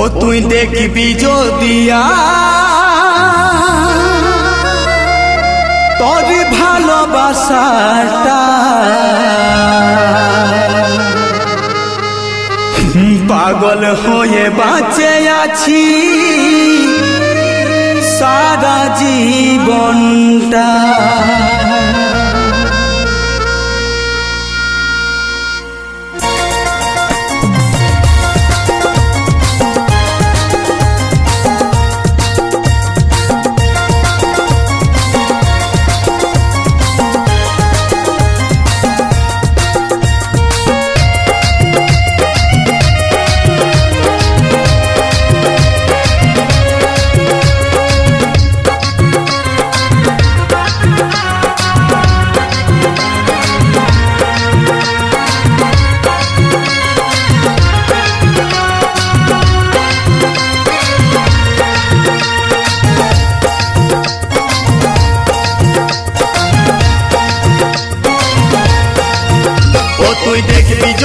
ও তুই দেখবি যদিয়া তোর ভালোবাসাটা। পাগল হয়ে বাঁচে আছি সারা জীবনটা।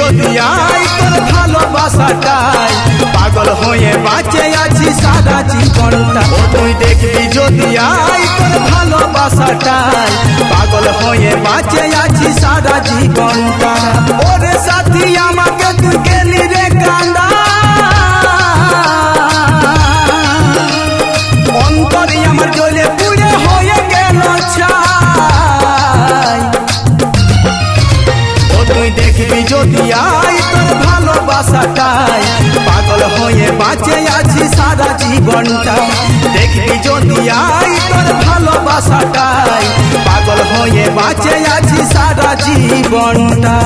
যদি ভালোবাসাটাই। পাগল হয়ে বাঁচে আছি সারা জীবনটা। ও তুই দেখবি যদি আই তোর ভালোবাসাটাই। পাগল হয়ে বাঁচে আছি সারা জীবনটা। ওরে সাথী, আমাকে তুই গেলি রে কান্দা। অন্তরে আমার জ্বলে দেখবি যদি আই তোর ভালোবাসাটাই পাগল হয়ে বাঁচে আছি সারা জীবনটা দেখবি যদি আই তোর ভালোবাসাটাই পাগল হয়ে বাঁচে আছি সারা জীবনটা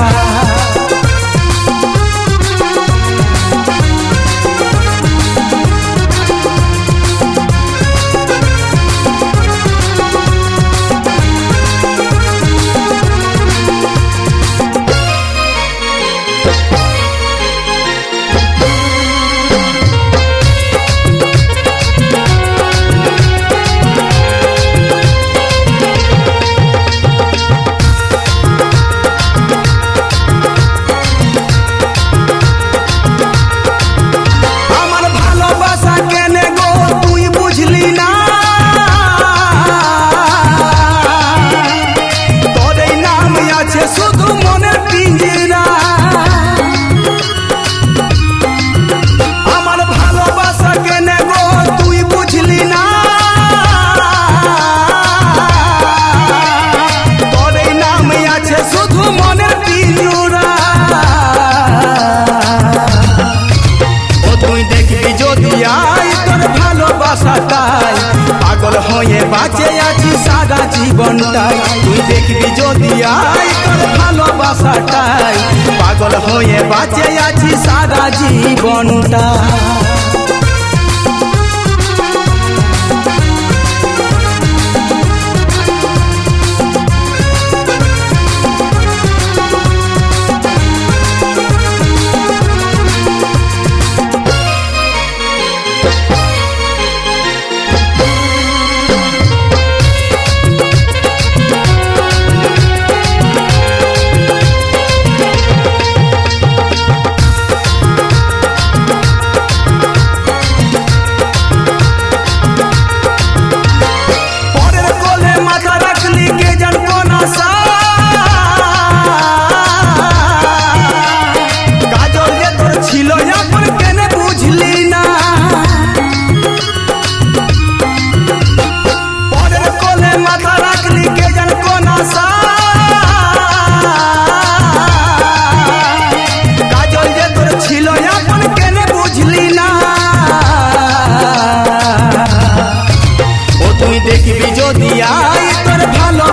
su জীবনটাই তুই দেখবি যদি আয় তোর ভালোবাসাটাই পাগল হয়ে বাঁচে আছি সারা জীবনটা।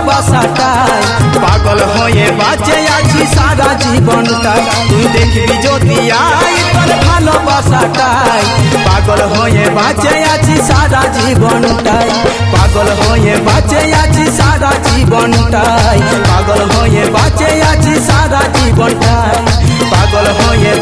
बसाटाए पागल होए बाजे आजी, सारा जीवन तक तू देखबी ज्योति आई तोर भालो बसाटाए पागल होए बाजे आजी, सारा जीवन तक पागल होए बाजे आजी, सारा जीवन तक पागल होए बाजे आजी, सारा जीवन तक पागल होए